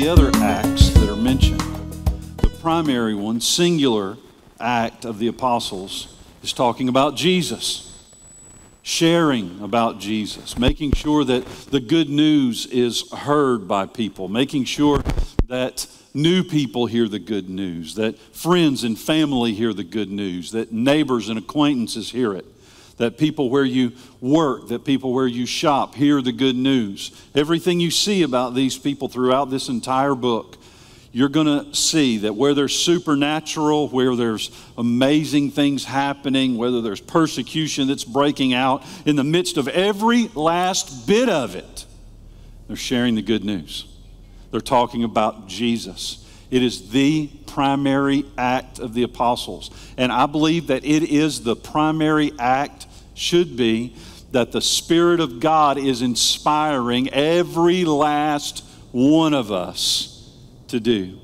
the other acts that are mentioned. The primary one, singular act of the apostles, is talking about Jesus sharing about Jesus, making sure that the good news is heard by people, making sure that new people hear the good news, that friends and family hear the good news, that neighbors and acquaintances hear it, that people where you work, that people where you shop hear the good news. Everything you see about these people throughout this entire book you're going to see that where there's supernatural, where there's amazing things happening, whether there's persecution that's breaking out, in the midst of every last bit of it, they're sharing the good news. They're talking about Jesus. It is the primary act of the apostles. And I believe that it is the primary act, should be, that the Spirit of God is inspiring every last one of us to do.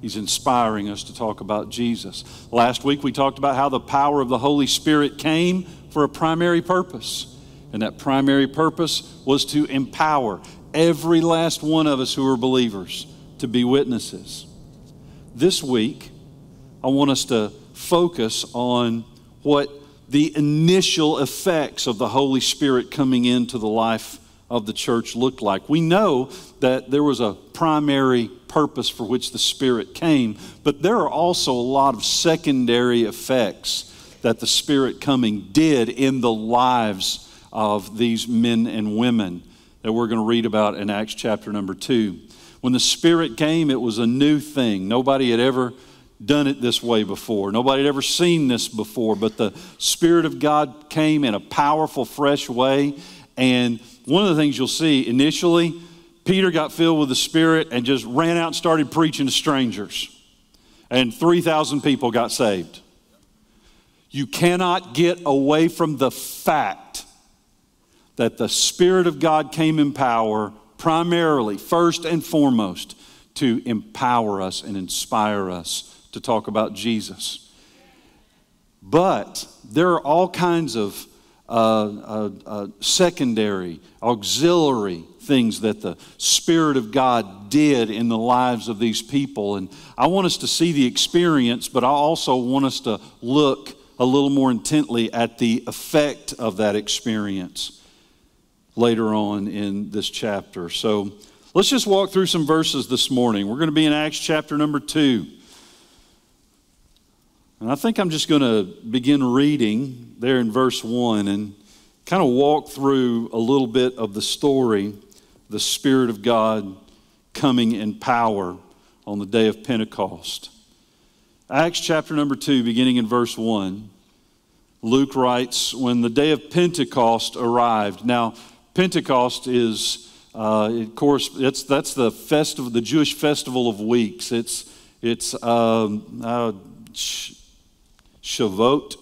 He's inspiring us to talk about Jesus. Last week we talked about how the power of the Holy Spirit came for a primary purpose. And that primary purpose was to empower every last one of us who are believers to be witnesses. This week, I want us to focus on what the initial effects of the Holy Spirit coming into the life of the church looked like. We know that there was a primary purpose for which the Spirit came, but there are also a lot of secondary effects that the Spirit coming did in the lives of these men and women that we're going to read about in Acts chapter number two. When the Spirit came, it was a new thing. Nobody had ever done it this way before. Nobody had ever seen this before, but the Spirit of God came in a powerful, fresh way. And one of the things you'll see initially, Peter got filled with the Spirit and just ran out and started preaching to strangers. And 3,000 people got saved. You cannot get away from the fact that the Spirit of God came in power primarily, first and foremost, to empower us and inspire us to talk about Jesus. But there are all kinds of uh, uh, uh, secondary, auxiliary things that the Spirit of God did in the lives of these people. And I want us to see the experience, but I also want us to look a little more intently at the effect of that experience later on in this chapter. So let's just walk through some verses this morning. We're going to be in Acts chapter number 2. And I think I'm just going to begin reading there in verse 1 and kind of walk through a little bit of the story, the Spirit of God coming in power on the day of Pentecost. Acts chapter number 2, beginning in verse 1. Luke writes, When the day of Pentecost arrived. Now, Pentecost is, uh, of course, it's, that's the festival, the Jewish festival of weeks. It's, it's um, uh, Shavuot,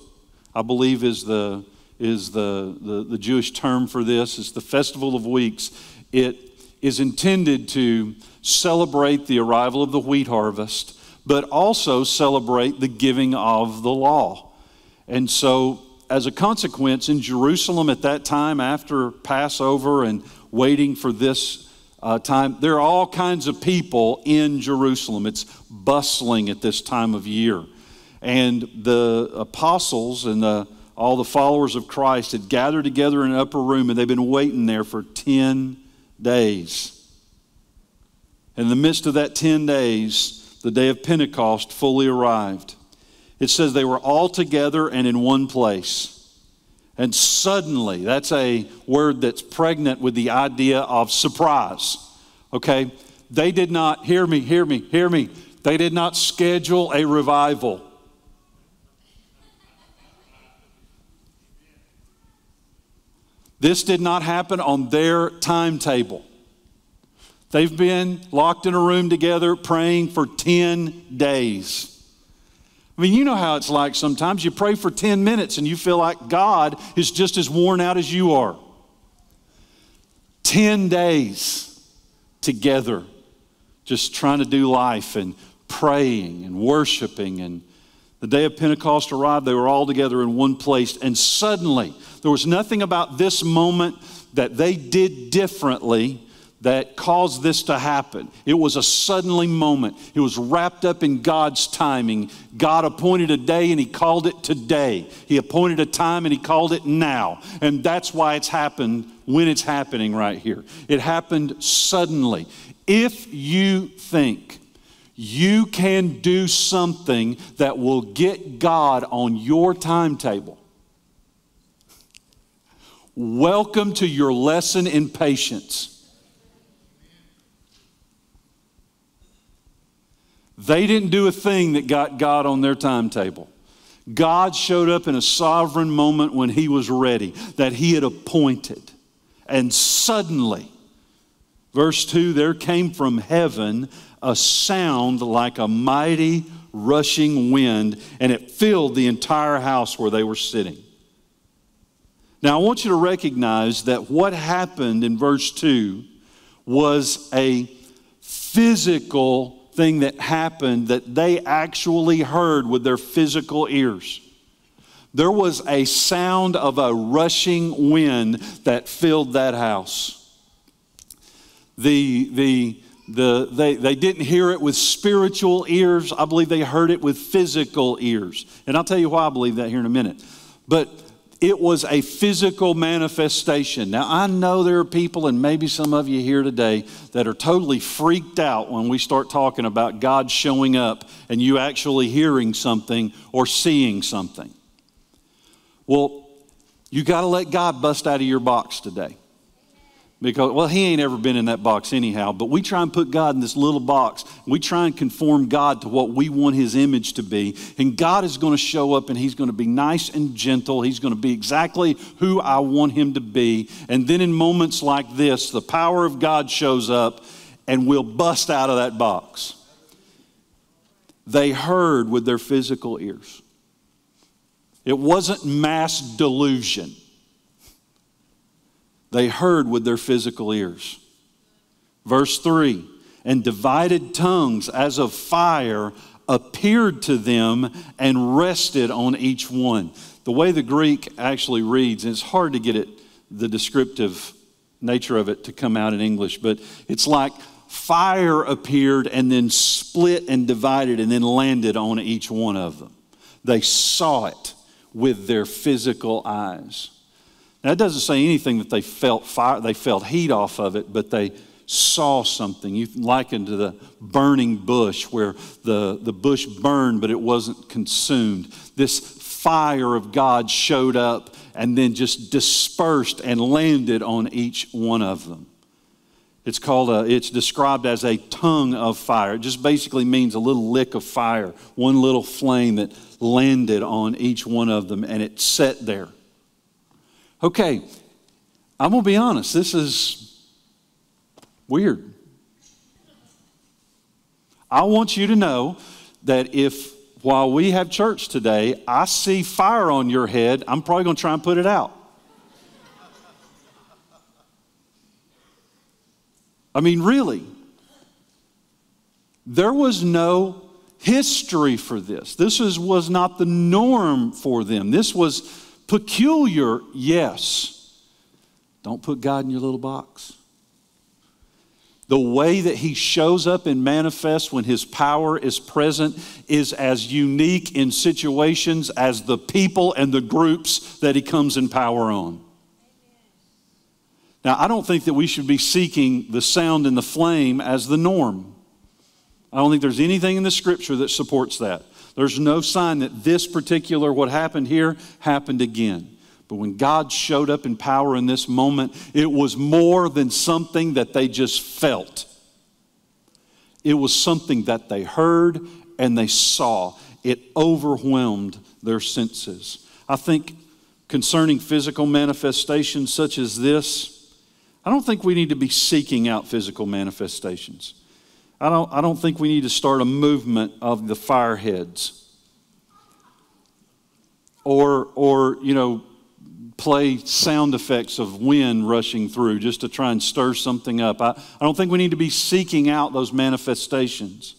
I believe, is the is the, the, the Jewish term for this. It's the Festival of Weeks. It is intended to celebrate the arrival of the wheat harvest, but also celebrate the giving of the law. And so, as a consequence, in Jerusalem at that time, after Passover and waiting for this uh, time, there are all kinds of people in Jerusalem. It's bustling at this time of year. And the apostles and the, all the followers of Christ had gathered together in an upper room and they've been waiting there for 10 days. In the midst of that 10 days, the day of Pentecost fully arrived. It says they were all together and in one place. And suddenly, that's a word that's pregnant with the idea of surprise. Okay? They did not, hear me, hear me, hear me. They did not schedule a revival. This did not happen on their timetable. They've been locked in a room together praying for 10 days. I mean, you know how it's like sometimes. You pray for 10 minutes and you feel like God is just as worn out as you are. 10 days together, just trying to do life and praying and worshiping and the day of Pentecost arrived, they were all together in one place, and suddenly, there was nothing about this moment that they did differently that caused this to happen. It was a suddenly moment. It was wrapped up in God's timing. God appointed a day and He called it today. He appointed a time and He called it now. And that's why it's happened when it's happening right here. It happened suddenly. If you think you can do something that will get God on your timetable, welcome to your lesson in patience. They didn't do a thing that got God on their timetable. God showed up in a sovereign moment when He was ready, that He had appointed. And suddenly, verse 2 there came from heaven a sound like a mighty rushing wind, and it filled the entire house where they were sitting. Now, I want you to recognize that what happened in verse 2 was a physical thing that happened that they actually heard with their physical ears. There was a sound of a rushing wind that filled that house. The, the, the, they, they didn't hear it with spiritual ears. I believe they heard it with physical ears. And I'll tell you why I believe that here in a minute. But it was a physical manifestation. Now, I know there are people, and maybe some of you here today, that are totally freaked out when we start talking about God showing up and you actually hearing something or seeing something. Well, you got to let God bust out of your box today. Because, well, he ain't ever been in that box anyhow, but we try and put God in this little box. We try and conform God to what we want his image to be. And God is going to show up and he's going to be nice and gentle. He's going to be exactly who I want him to be. And then in moments like this, the power of God shows up and we'll bust out of that box. They heard with their physical ears. It wasn't mass delusion they heard with their physical ears. Verse 3 And divided tongues as of fire appeared to them and rested on each one. The way the Greek actually reads, and it's hard to get it, the descriptive nature of it to come out in English, but it's like fire appeared and then split and divided and then landed on each one of them. They saw it with their physical eyes. Now, doesn't say anything that they felt fire, they felt heat off of it, but they saw something. You liken to the burning bush where the, the bush burned, but it wasn't consumed. This fire of God showed up and then just dispersed and landed on each one of them. It's called a, it's described as a tongue of fire. It just basically means a little lick of fire, one little flame that landed on each one of them and it set there. Okay, I'm going to be honest, this is weird. I want you to know that if while we have church today, I see fire on your head, I'm probably going to try and put it out. I mean, really. There was no history for this. This is, was not the norm for them. This was Peculiar, yes. Don't put God in your little box. The way that He shows up and manifests when His power is present is as unique in situations as the people and the groups that He comes in power on. Now, I don't think that we should be seeking the sound and the flame as the norm. I don't think there's anything in the scripture that supports that. There's no sign that this particular, what happened here, happened again. But when God showed up in power in this moment, it was more than something that they just felt. It was something that they heard and they saw. It overwhelmed their senses. I think concerning physical manifestations such as this, I don't think we need to be seeking out physical manifestations. I don't, I don't think we need to start a movement of the fireheads or, or you know, play sound effects of wind rushing through just to try and stir something up. I, I don't think we need to be seeking out those manifestations.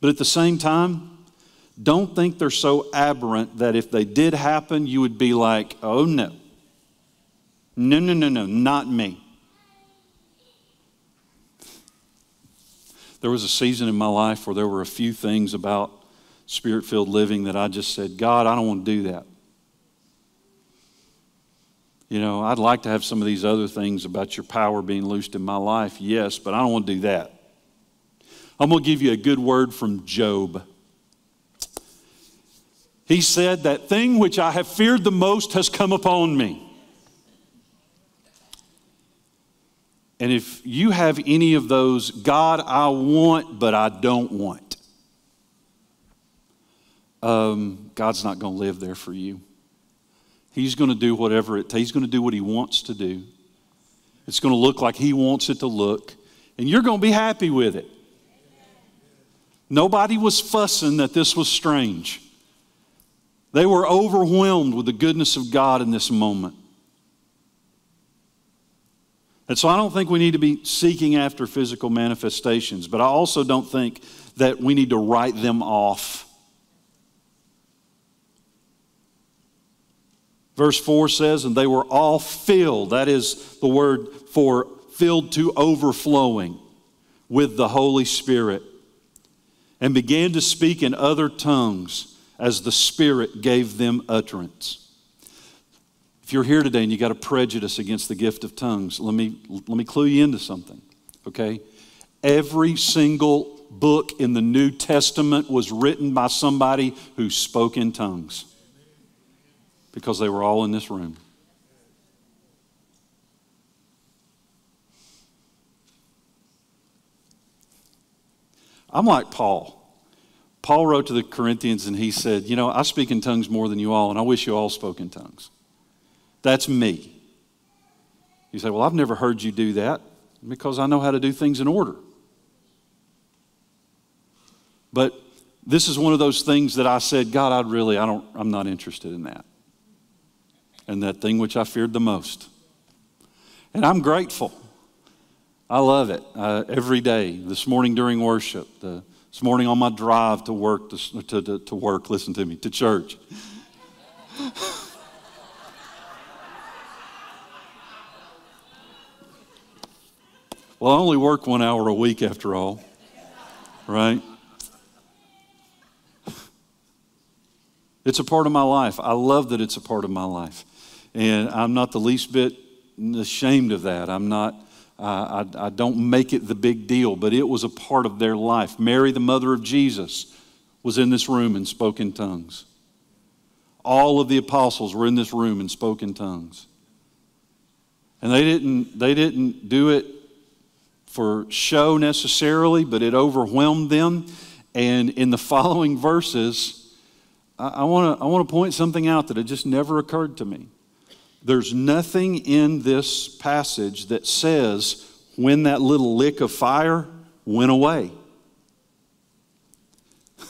But at the same time, don't think they're so aberrant that if they did happen, you would be like, oh no. No, no, no, no, not me. There was a season in my life where there were a few things about spirit filled living that I just said, God, I don't want to do that. You know, I'd like to have some of these other things about your power being loosed in my life, yes, but I don't want to do that. I'm going to give you a good word from Job. He said, That thing which I have feared the most has come upon me. And if you have any of those, God, I want, but I don't want, um, God's not going to live there for you. He's going to do whatever it takes. He's going to do what he wants to do. It's going to look like he wants it to look, and you're going to be happy with it. Nobody was fussing that this was strange. They were overwhelmed with the goodness of God in this moment. And so I don't think we need to be seeking after physical manifestations, but I also don't think that we need to write them off. Verse 4 says, And they were all filled. That is the word for filled to overflowing with the Holy Spirit, and began to speak in other tongues as the Spirit gave them utterance. You're here today and you got a prejudice against the gift of tongues, let me, let me clue you into something, okay? Every single book in the New Testament was written by somebody who spoke in tongues because they were all in this room. I'm like Paul. Paul wrote to the Corinthians and he said, You know, I speak in tongues more than you all, and I wish you all spoke in tongues. That's me. You say, Well, I've never heard you do that because I know how to do things in order. But this is one of those things that I said, God, I'd really, I don't, I'm not interested in that and that thing which I feared the most. And I'm grateful. I love it uh, every day. This morning during worship, the, this morning on my drive to work, to, to, to work, listen to me, to church. well, I only work one hour a week after all, right? It's a part of my life. I love that it's a part of my life. And I'm not the least bit ashamed of that. I'm not, uh, I, I don't make it the big deal, but it was a part of their life. Mary, the mother of Jesus, was in this room and spoke in tongues. All of the apostles were in this room and spoke in tongues. And they didn't, they didn't do it for show necessarily, but it overwhelmed them. And in the following verses, I, want to I wanna point something out that had just never occurred to me. There's nothing in this passage that says when that little lick of fire went away.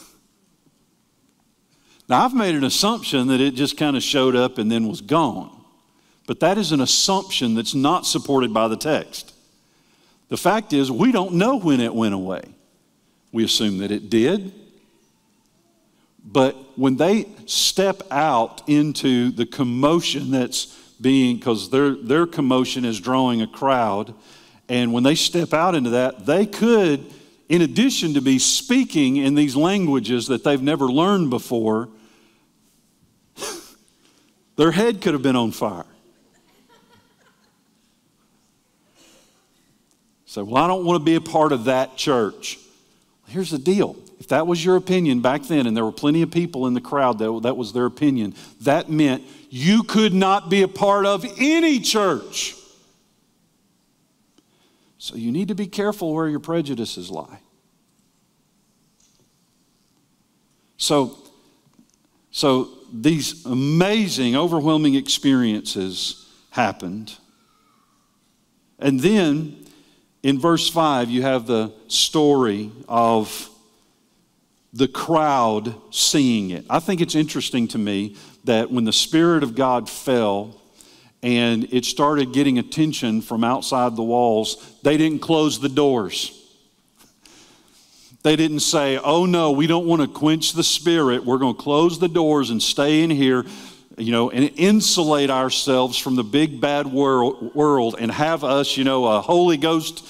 now, I've made an assumption that it just kind of showed up and then was gone. But that is an assumption that's not supported by the text. The fact is, we don't know when it went away. We assume that it did. But when they step out into the commotion that's being, because their, their commotion is drawing a crowd. And when they step out into that, they could, in addition to be speaking in these languages that they've never learned before, their head could have been on fire. So, well, I don't want to be a part of that church. Here's the deal if that was your opinion back then, and there were plenty of people in the crowd that, that was their opinion, that meant you could not be a part of any church. So you need to be careful where your prejudices lie. So, so these amazing, overwhelming experiences happened. And then in verse 5, you have the story of the crowd seeing it. I think it's interesting to me that when the Spirit of God fell and it started getting attention from outside the walls, they didn't close the doors. They didn't say, oh no, we don't want to quench the Spirit. We're going to close the doors and stay in here, you know, and insulate ourselves from the big bad world, world and have us, you know, a Holy Ghost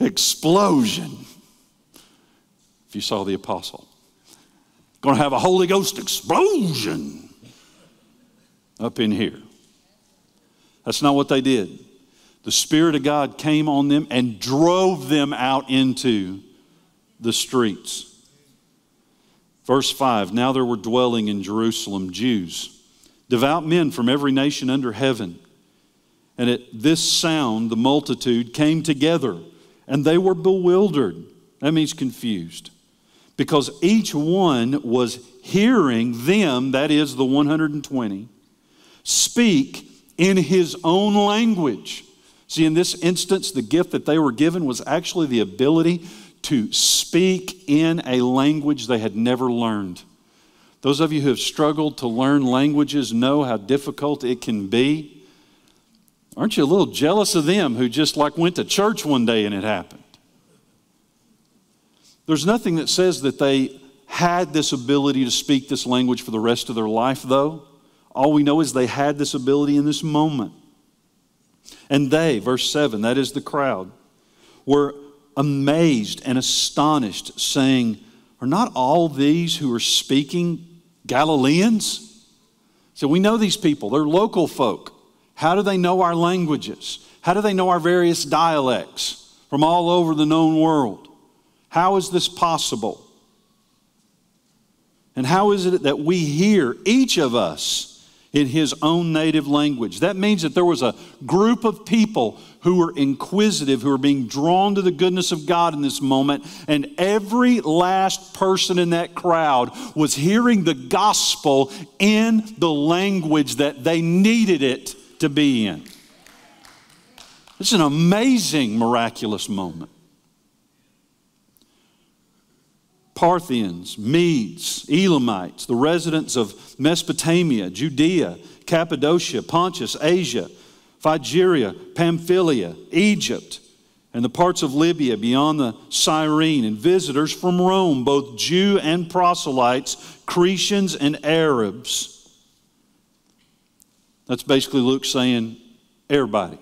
explosion if you saw the apostle. Going to have a Holy Ghost explosion up in here. That's not what they did. The Spirit of God came on them and drove them out into the streets. Verse 5 Now there were dwelling in Jerusalem Jews, devout men from every nation under heaven. And at this sound, the multitude came together, and they were bewildered. That means confused. Because each one was hearing them, that is the 120, speak in his own language. See, in this instance, the gift that they were given was actually the ability to speak in a language they had never learned. Those of you who have struggled to learn languages know how difficult it can be. Aren't you a little jealous of them who just like went to church one day and it happened? There's nothing that says that they had this ability to speak this language for the rest of their life, though. All we know is they had this ability in this moment. And they, verse 7, that is the crowd, were amazed and astonished, saying, Are not all these who are speaking Galileans? So we know these people, they're local folk. How do they know our languages? How do they know our various dialects from all over the known world? How is this possible? And how is it that we hear, each of us, in his own native language. That means that there was a group of people who were inquisitive, who were being drawn to the goodness of God in this moment, and every last person in that crowd was hearing the gospel in the language that they needed it to be in. It's an amazing, miraculous moment. Parthians, Medes, Elamites, the residents of Mesopotamia, Judea, Cappadocia, Pontus, Asia, Phrygia, Pamphylia, Egypt, and the parts of Libya beyond the Cyrene, and visitors from Rome, both Jew and proselytes, Cretians and Arabs. That's basically Luke saying, everybody.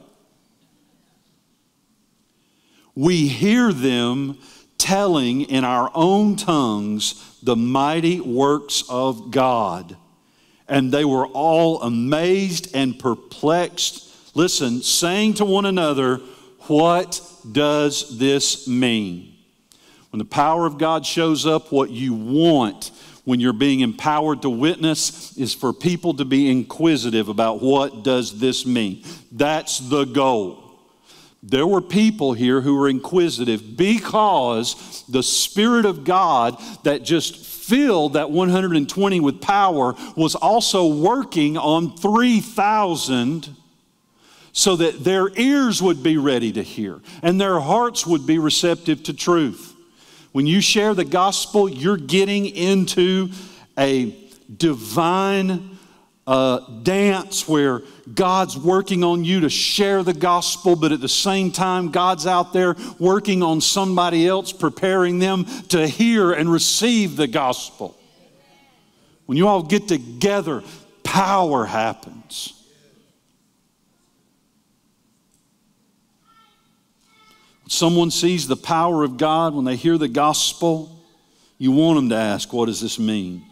We hear them telling in our own tongues the mighty works of God. And they were all amazed and perplexed. Listen, saying to one another, What does this mean? When the power of God shows up, what you want when you're being empowered to witness is for people to be inquisitive about what does this mean. That's the goal. There were people here who were inquisitive because the Spirit of God that just filled that 120 with power was also working on 3,000 so that their ears would be ready to hear and their hearts would be receptive to truth. When you share the gospel, you're getting into a divine uh, dance where God's working on you to share the gospel, but at the same time, God's out there working on somebody else, preparing them to hear and receive the gospel. When you all get together, power happens. Someone sees the power of God, when they hear the gospel, you want them to ask, What does this mean?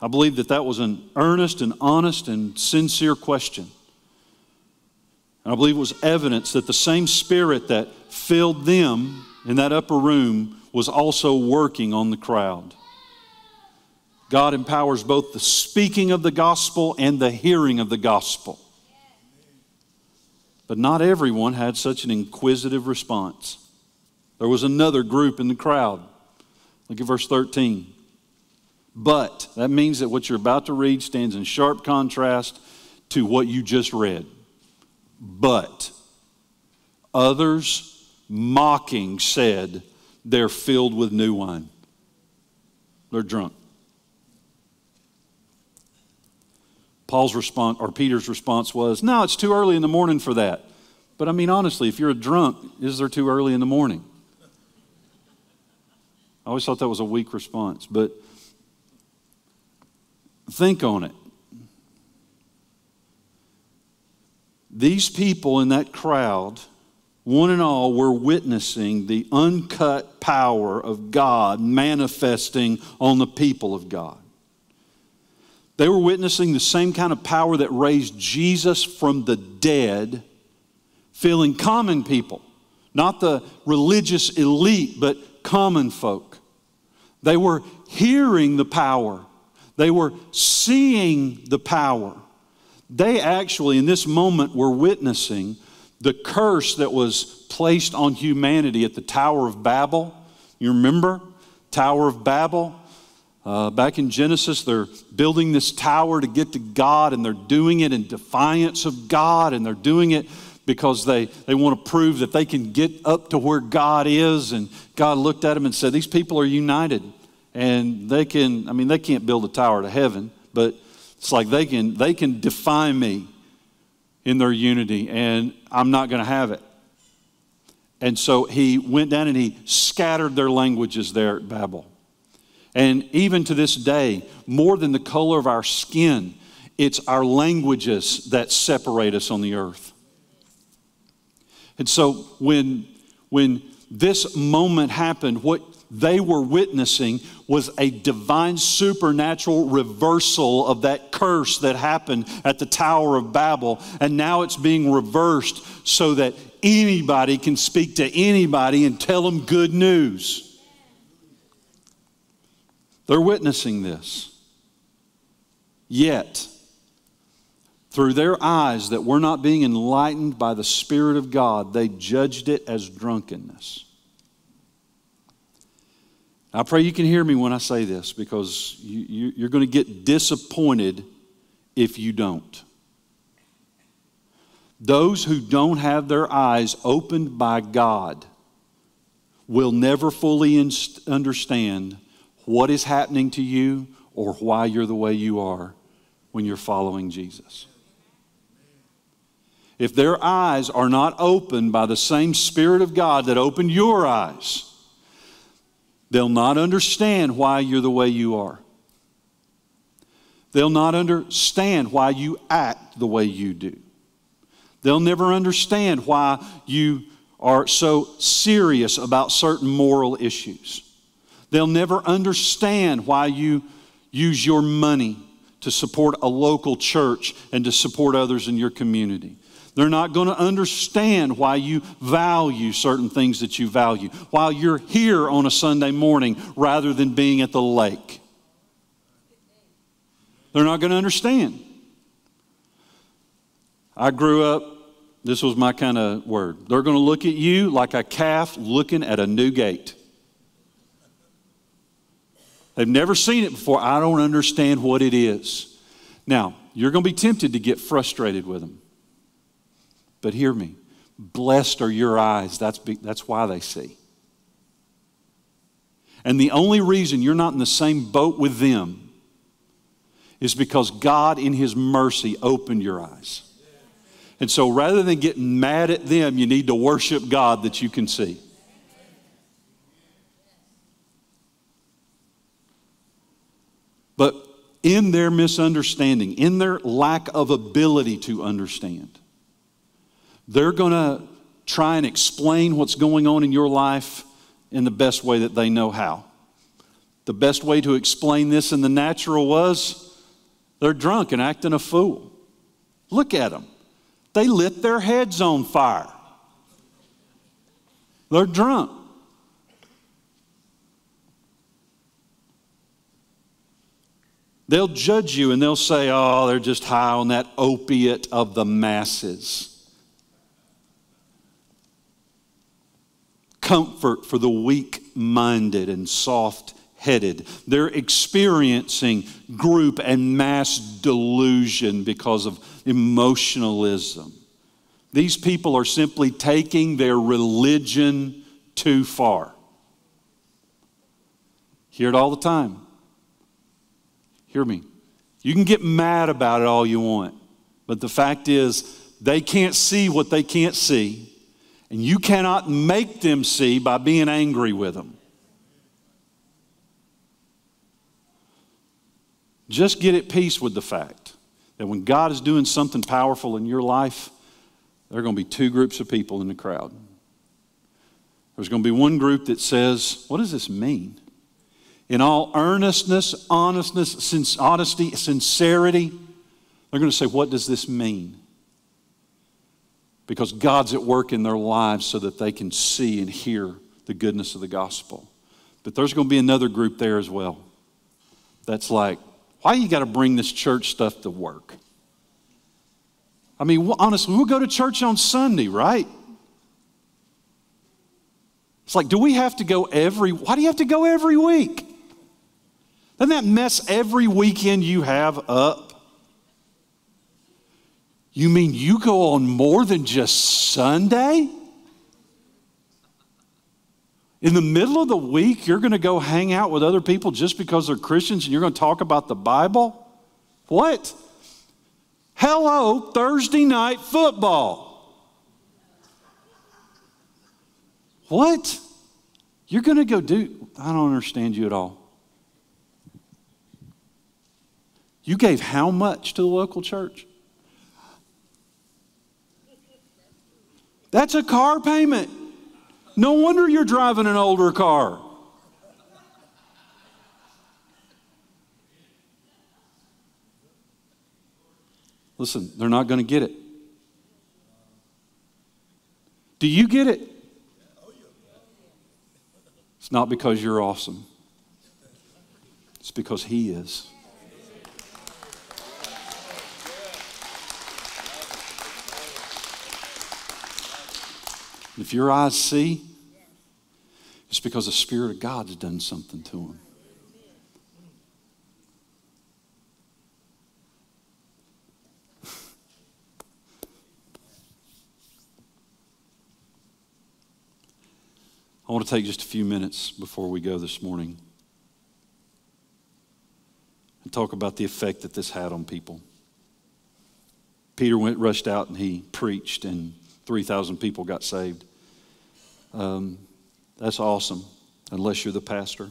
I believe that that was an earnest and honest and sincere question. And I believe it was evidence that the same spirit that filled them in that upper room was also working on the crowd. God empowers both the speaking of the gospel and the hearing of the gospel. But not everyone had such an inquisitive response. There was another group in the crowd. Look at verse 13. But that means that what you're about to read stands in sharp contrast to what you just read. But others mocking said, They're filled with new wine. They're drunk. Paul's response, or Peter's response was, No, it's too early in the morning for that. But I mean, honestly, if you're a drunk, is there too early in the morning? I always thought that was a weak response. But Think on it. These people in that crowd one and all were witnessing the uncut power of God manifesting on the people of God. They were witnessing the same kind of power that raised Jesus from the dead, filling common people, not the religious elite, but common folk. They were hearing the power, they were seeing the power. They actually, in this moment, were witnessing the curse that was placed on humanity at the Tower of Babel. You remember? Tower of Babel. Uh, back in Genesis, they're building this tower to get to God, and they're doing it in defiance of God, and they're doing it because they, they want to prove that they can get up to where God is. And God looked at them and said, These people are united. And they can, I mean, they can't build a tower to heaven, but it's like they can, they can defy me in their unity, and I'm not going to have it. And so he went down and he scattered their languages there at Babel. And even to this day, more than the color of our skin, it's our languages that separate us on the earth. And so when, when this moment happened, what they were witnessing was a divine supernatural reversal of that curse that happened at the Tower of Babel. And now it's being reversed so that anybody can speak to anybody and tell them good news. They're witnessing this. Yet, through their eyes that were not being enlightened by the Spirit of God, they judged it as drunkenness. I pray you can hear me when I say this because you, you, are going to get disappointed if you don't. Those who don't have their eyes opened by God will never fully understand what is happening to you or why you're the way you are when you're following Jesus. If their eyes are not opened by the same Spirit of God that opened your eyes, they'll not understand why you're the way you are. They'll not understand why you act the way you do. They'll never understand why you are so serious about certain moral issues. They'll never understand why you use your money to support a local church and to support others in your community. They're not going to understand why you value certain things that you value, while you're here on a Sunday morning rather than being at the lake. They're not going to understand. I grew up, this was my kind of word. They're going to look at you like a calf looking at a new gate. They've never seen it before. I don't understand what it is. Now, you're going to be tempted to get frustrated with them. But hear me blessed are your eyes. That's, be, that's why they see. And the only reason you're not in the same boat with them is because God, in His mercy, opened your eyes. And so rather than getting mad at them, you need to worship God that you can see. But in their misunderstanding, in their lack of ability to understand, they're going to try and explain what's going on in your life in the best way that they know how. The best way to explain this in the natural was they're drunk and acting a fool. Look at them. They lit their heads on fire. They're drunk. They'll judge you and they'll say, oh, they're just high on that opiate of the masses. Comfort for the weak minded and soft headed. They're experiencing group and mass delusion because of emotionalism. These people are simply taking their religion too far. Hear it all the time. Hear me. You can get mad about it all you want, but the fact is, they can't see what they can't see, and you cannot make them see by being angry with them. Just get at peace with the fact that when God is doing something powerful in your life, there are going to be two groups of people in the crowd. There's going to be one group that says, What does this mean? In all earnestness, honestness, honesty, sincerity, they're going to say, What does this mean? Because God's at work in their lives so that they can see and hear the goodness of the gospel. But there's going to be another group there as well that's like, Why you got to bring this church stuff to work? I mean, honestly, we'll go to church on Sunday, right? It's like, do we have to go every, why do you have to go every week? Doesn't that mess every weekend you have up? You mean you go on more than just Sunday? In the middle of the week, you're going to go hang out with other people just because they're Christians and you're going to talk about the Bible? What? Hello, Thursday night football. What? You're going to go do, I don't understand you at all. You gave how much to the local church? That's a car payment. No wonder you're driving an older car. Listen, they're not going to get it. Do you get it? It's not because you're awesome, it's because He is. If your eyes see, it's because the Spirit of God has done something to them. I want to take just a few minutes before we go this morning and talk about the effect that this had on people. Peter went, rushed out, and he preached, and 3,000 people got saved. Um, that's awesome, unless you're the pastor.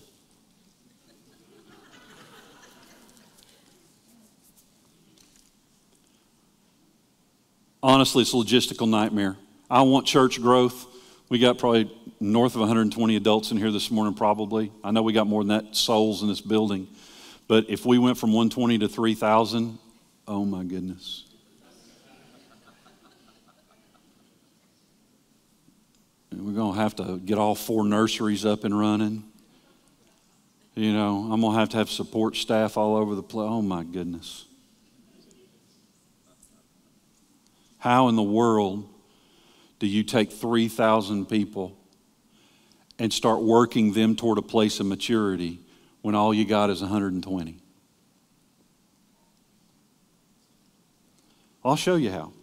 Honestly, it's a logistical nightmare. I want church growth. We got probably north of 120 adults in here this morning, probably. I know we got more than that souls in this building. But if we went from 120 to 3,000, oh my goodness. We're going to have to get all four nurseries up and running. You know, I'm going to have to have support staff all over the place. Oh my goodness. How in the world do you take 3,000 people and start working them toward a place of maturity when all you got is 120? I'll show you how.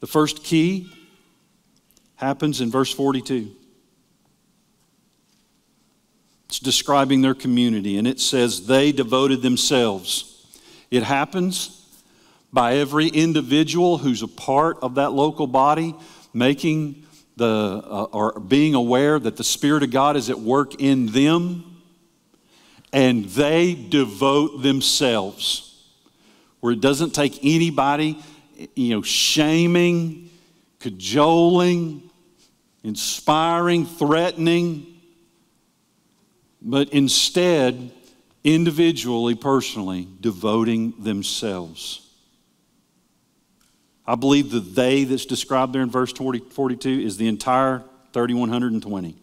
The first key happens in verse 42. It's describing their community, and it says, They devoted themselves. It happens by every individual who's a part of that local body making the uh, or being aware that the spirit of god is at work in them and they devote themselves where it doesn't take anybody you know shaming cajoling inspiring threatening. But instead individually personally devoting themselves. I believe the they that's described there in verse 40, 42 is the entire 3,120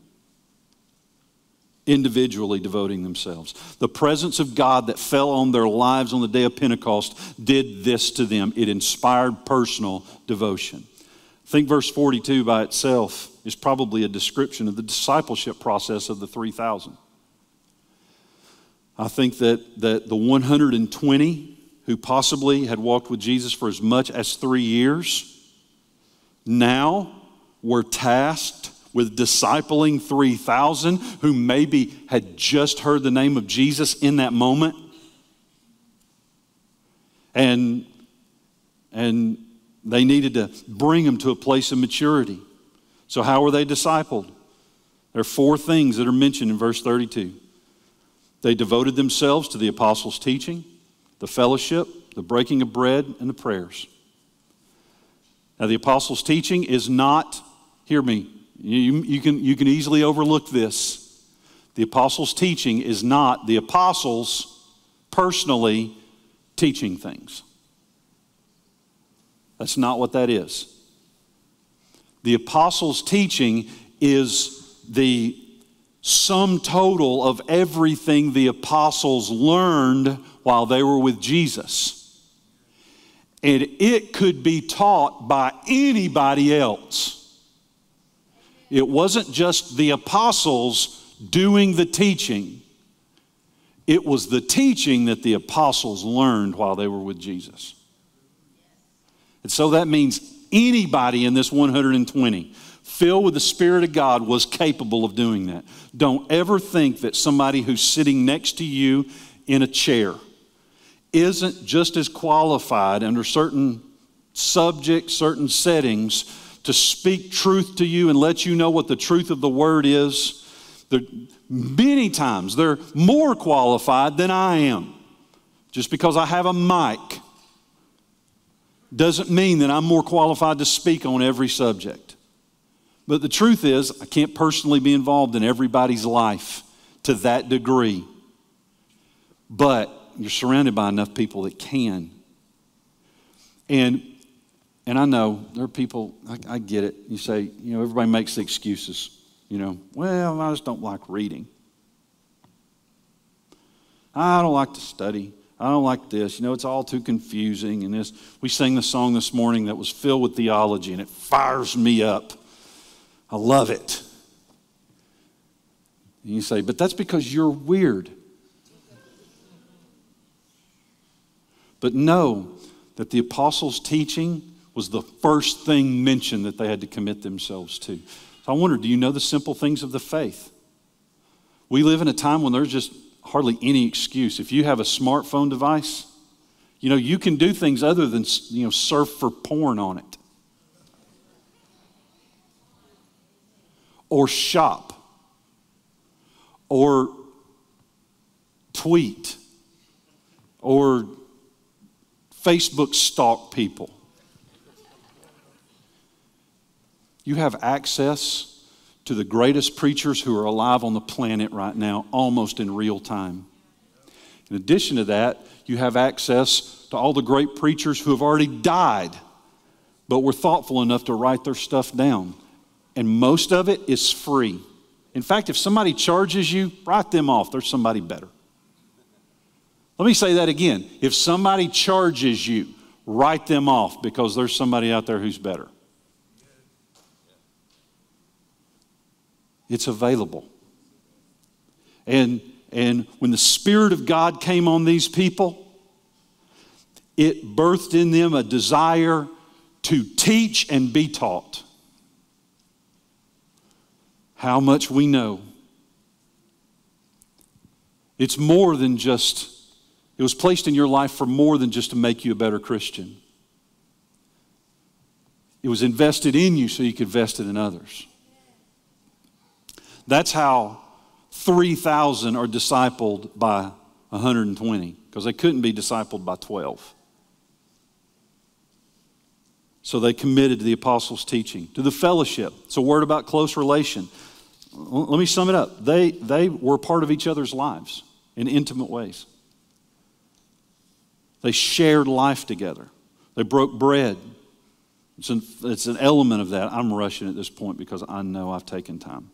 individually devoting themselves. The presence of God that fell on their lives on the day of Pentecost did this to them. It inspired personal devotion. I think verse 42 by itself is probably a description of the discipleship process of the 3,000. I think that, that the 120 who possibly had walked with Jesus for as much as three years, now were tasked with discipling 3,000 who maybe had just heard the name of Jesus in that moment. And, and they needed to bring them to a place of maturity. So, how were they discipled? There are four things that are mentioned in verse 32. They devoted themselves to the apostles' teaching the fellowship, the breaking of bread, and the prayers. Now, the apostles' teaching is not, hear me, you, you, can, you can easily overlook this. The apostles' teaching is not the apostles personally teaching things. That's not what that is. The apostles' teaching is the sum total of everything the apostles learned while they were with Jesus. And it could be taught by anybody else. It wasn't just the apostles doing the teaching, it was the teaching that the apostles learned while they were with Jesus. And so that means anybody in this 120 filled with the Spirit of God was capable of doing that. Don't ever think that somebody who's sitting next to you in a chair isn't just as qualified under certain subjects, certain settings to speak truth to you and let you know what the truth of the word is. They're, many times they're more qualified than I am. Just because I have a mic doesn't mean that I'm more qualified to speak on every subject. But the truth is, I can't personally be involved in everybody's life to that degree. But you're surrounded by enough people that can. And and I know there are people, I, I, get it. You say, you know, everybody makes the excuses. You know, well, I just don't like reading. I don't like to study. I don't like this. You know, it's all too confusing. And this, we sang the song this morning that was filled with theology, and it fires me up. I love it. And you say, but that's because you're weird. But know that the apostles' teaching was the first thing mentioned that they had to commit themselves to. So I wonder, do you know the simple things of the faith? We live in a time when there's just hardly any excuse. If you have a smartphone device, you know, you can do things other than, you know, surf for porn on it. Or shop. Or tweet. Or Facebook stalk people. You have access to the greatest preachers who are alive on the planet right now, almost in real time. In addition to that, you have access to all the great preachers who have already died, but were thoughtful enough to write their stuff down. And most of it is free. In fact, if somebody charges you, write them off. There's somebody better. Let me say that again. If somebody charges you, write them off because there's somebody out there who's better. It's available. And, and when the Spirit of God came on these people, it birthed in them a desire to teach and be taught. How much we know. It's more than just it was placed in your life for more than just to make you a better Christian. It was invested in you so you could invest it in others. That's how 3,000 are discipled by 120, because they couldn't be discipled by 12. So they committed to the apostles' teaching, to the fellowship. It's a word about close relation. Let me sum it up. They, they were part of each other's lives in intimate ways. They shared life together. They broke bread. It's an, it's an element of that. I'm rushing at this point because I know I've taken time.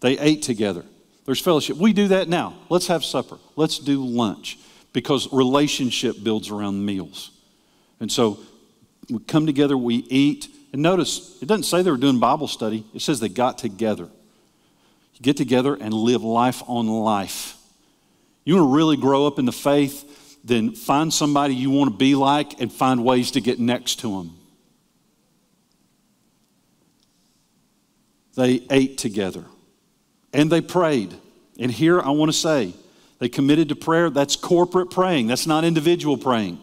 They ate together. There's fellowship. We do that now. Let's have supper. Let's do lunch because relationship builds around meals. And so we come together, we eat. And notice, it doesn't say they were doing Bible study, it says they got together. You get together and live life on life. You want to really grow up in the faith? then find somebody you want to be like and find ways to get next to them. They ate together and they prayed. And here I want to say, they committed to prayer. That's corporate praying, that's not individual praying.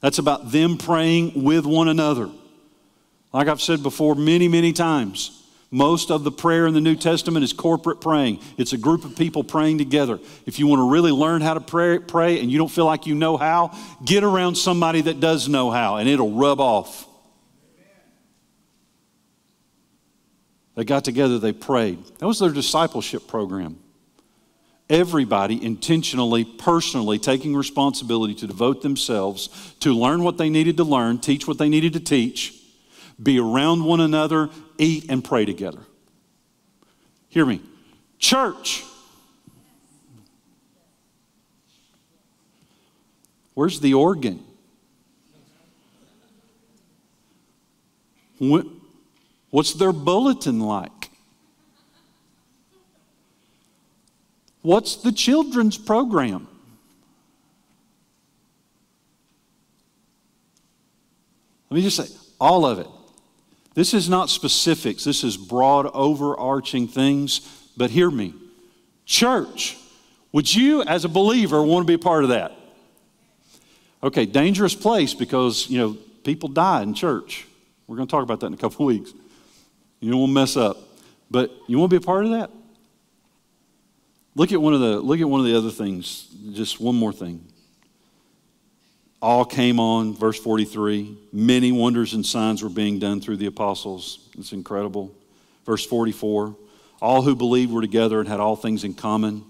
That's about them praying with one another. Like I've said before many, many times, most of the prayer in the New Testament is corporate praying. It's a group of people praying together. If you want to really learn how to pray, pray and you don't feel like you know how, get around somebody that does know how and it'll rub off. They got together, they prayed. That was their discipleship program. Everybody intentionally, personally taking responsibility to devote themselves to learn what they needed to learn, teach what they needed to teach, be around one another, eat, and pray together. Hear me. Church. Where's the organ? What's their bulletin like? What's the children's program? Let me just say, all of it. This is not specifics, this is broad, overarching things. But hear me. Church, would you, as a believer, want to be a part of that? Okay, dangerous place because, you know, people die in church. We're going to talk about that in a couple weeks. You to mess up. But you want to be a part of that? Look at one of the look at one of the other things. Just one more thing. All came on, verse 43. Many wonders and signs were being done through the apostles. It's incredible. Verse 44. All who believed were together and had all things in common.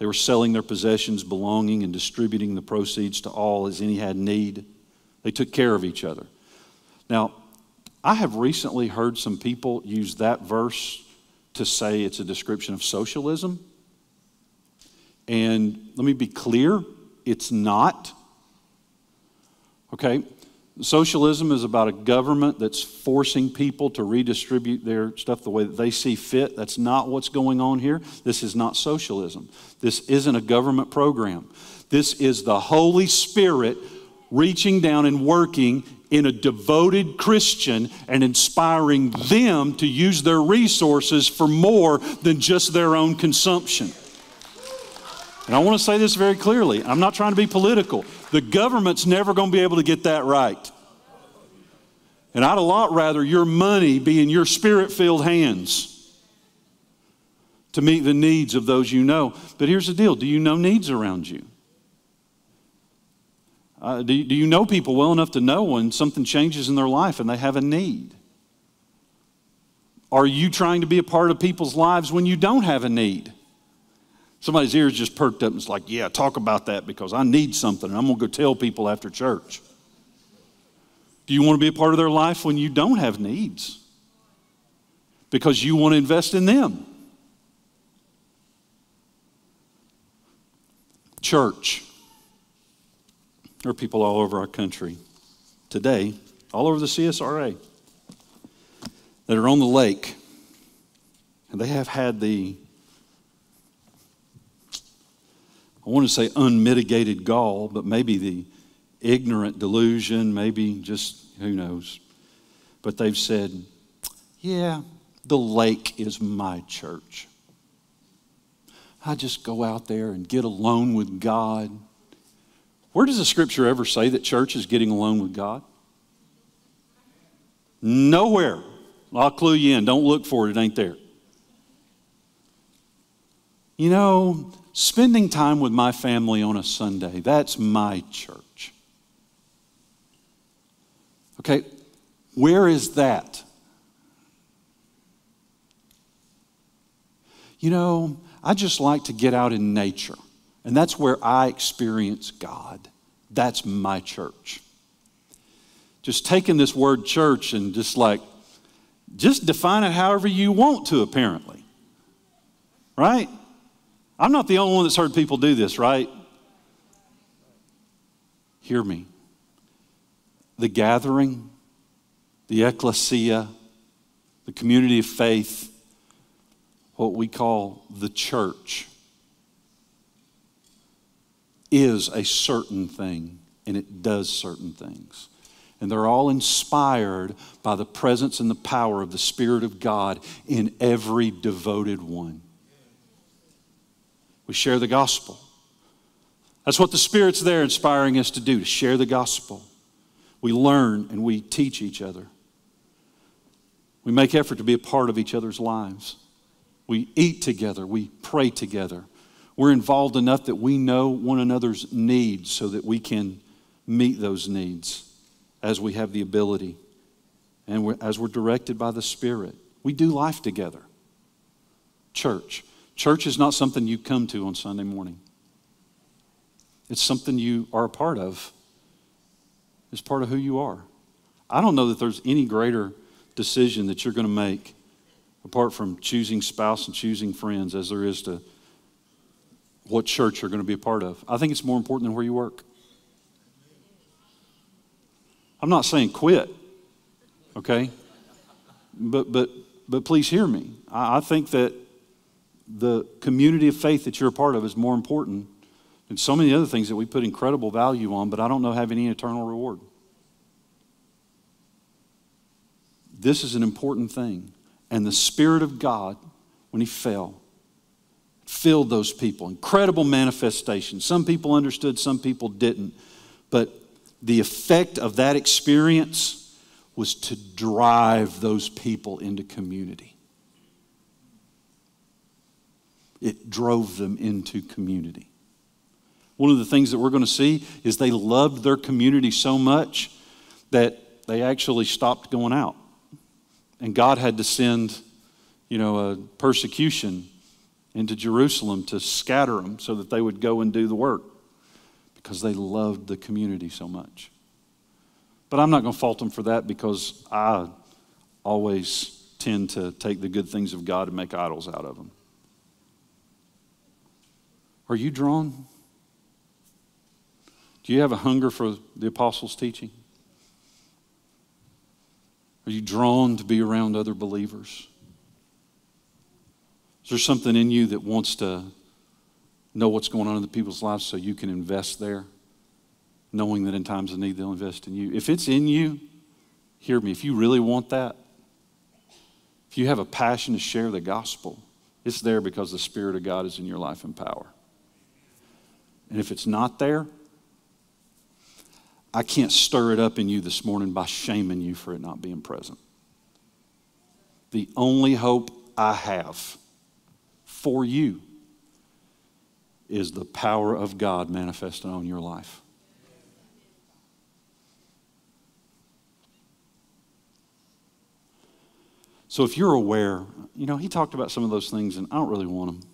They were selling their possessions, belonging, and distributing the proceeds to all as any had need. They took care of each other. Now, I have recently heard some people use that verse to say it's a description of socialism. And let me be clear it's not. Okay? Socialism is about a government that's forcing people to redistribute their stuff the way that they see fit. That's not what's going on here. This is not socialism. This isn't a government program. This is the Holy Spirit reaching down and working in a devoted Christian and inspiring them to use their resources for more than just their own consumption. And I want to say this very clearly. I'm not trying to be political. The government's never going to be able to get that right. And I'd a lot rather your money be in your spirit filled hands to meet the needs of those you know. But here's the deal do you know needs around you? Uh, do, you, do you know people well enough to know when something changes in their life and they have a need? Are you trying to be a part of people's lives when you don't have a need? Somebody's ears just perked up and it's like, yeah, talk about that because I need something and I'm going to go tell people after church. Do you want to be a part of their life when you don't have needs? Because you want to invest in them. Church. There are people all over our country today, all over the CSRA, that are on the lake, and they have had the, I want to say unmitigated gall, but maybe the ignorant delusion, maybe just who knows. But they've said, yeah, the lake is my church. I just go out there and get alone with God where does the scripture ever say that church is getting alone with God? Nowhere. I'll clue you in. Don't look for it, it ain't there. You know, spending time with my family on a Sunday, that's my church. Okay, where is that? You know, I just like to get out in nature. And that's where I experience God. That's my church. Just taking this word church and just like, just define it however you want to, apparently. Right? I'm not the only one that's heard people do this, right? Hear me. The gathering, the ecclesia, the community of faith, what we call the church is a certain thing and it does certain things. And they're all inspired by the presence and the power of the Spirit of God in every devoted one. We share the gospel. That's what the Spirit's there inspiring us to do, to share the gospel. We learn and we teach each other. We make effort to be a part of each other's lives. We eat together. We pray together. We're involved enough that we know one another's needs so that we can meet those needs as we have the ability and we're, as we're directed by the Spirit. We do life together. Church. Church is not something you come to on Sunday morning. It's something you are a part of. It's part of who you are. I don't know that there's any greater decision that you're going to make apart from choosing spouse and choosing friends as there is to what church you're going to be a part of. I think it's more important than where you work. I'm not saying quit, okay? But, but, but please hear me. I, I think that the community of faith that you're a part of is more important than so many other things that we put incredible value on, but I don't know have any eternal reward. This is an important thing. And the Spirit of God, when He fell, filled those people. Incredible manifestation. Some people understood, some people didn't. But the effect of that experience was to drive those people into community. It drove them into community. One of the things that we're going to see is they loved their community so much that they actually stopped going out. And God had to send, you know, a persecution into Jerusalem to scatter them so that they would go and do the work because they loved the community so much. But I'm not going to fault them for that because I always tend to take the good things of God and make idols out of them. Are you drawn? Do you have a hunger for the apostles' teaching? Are you drawn to be around other believers? Is there something in you that wants to know what's going on in the people's lives so you can invest there, knowing that in times of need they'll invest in you? If it's in you, hear me. If you really want that, if you have a passion to share the gospel, it's there because the Spirit of God is in your life and power. And if it's not there, I can't stir it up in you this morning by shaming you for it not being present. The only hope I have for you is the power of God manifested on your life. So if you're aware, you know, he talked about some of those things and I don't really want them.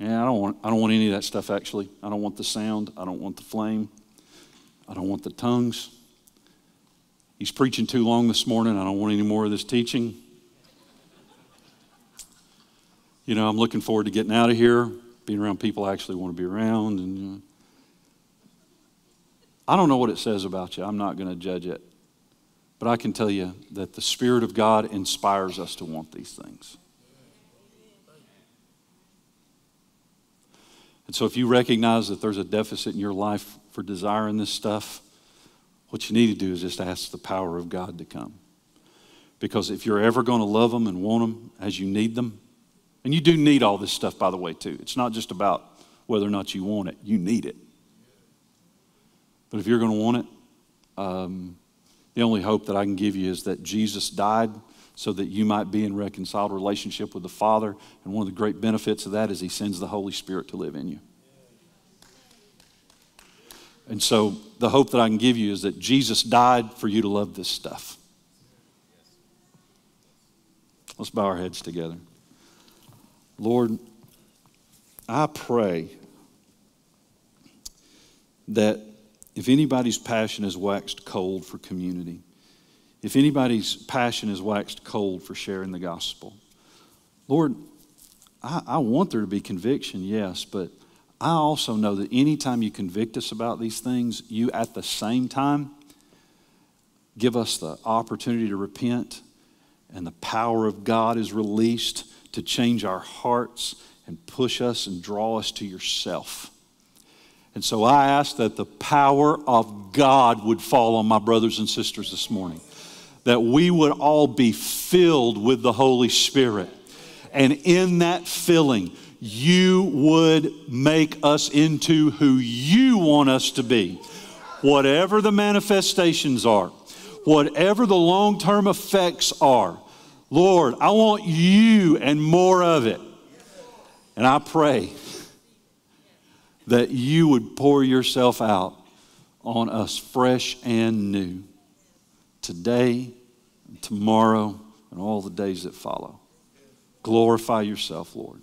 Yeah, I don't want I don't want any of that stuff actually. I don't want the sound, I don't want the flame. I don't want the tongues. He's preaching too long this morning. I don't want any more of this teaching. You know, I'm looking forward to getting out of here, being around people I actually want to be around. And you know, I don't know what it says about you. I'm not going to judge it. But I can tell you that the Spirit of God inspires us to want these things. And so, if you recognize that there's a deficit in your life for desiring this stuff, what you need to do is just ask the power of God to come. Because if you're ever going to love them and want them as you need them, and you do need all this stuff, by the way, too. It's not just about whether or not you want it, you need it. But if you're going to want it, um, the only hope that I can give you is that Jesus died so that you might be in reconciled relationship with the Father. And one of the great benefits of that is He sends the Holy Spirit to live in you. And so the hope that I can give you is that Jesus died for you to love this stuff. Let's bow our heads together. Lord, I pray that if anybody's passion has waxed cold for community, if anybody's passion has waxed cold for sharing the gospel, Lord, I, I, want there to be conviction, yes, but I also know that anytime you convict us about these things, you at the same time give us the opportunity to repent, and the power of God is released to change our hearts and push us and draw us to yourself. And so I ask that the power of God would fall on my brothers and sisters this morning, that we would all be filled with the Holy Spirit. And in that filling, you would make us into who you want us to be. Whatever the manifestations are, whatever the long term effects are, Lord, I want you and more of it. And I pray that you would pour yourself out on us fresh and new today and tomorrow and all the days that follow. Glorify yourself, Lord.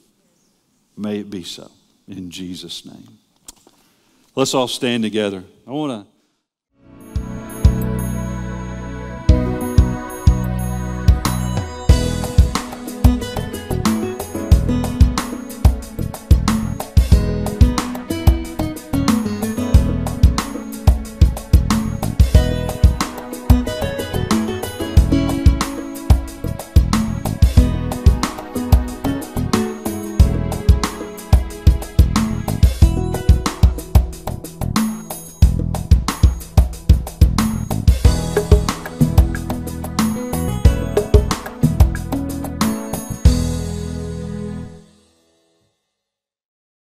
May it be so. In Jesus' name. Let's all stand together. I want to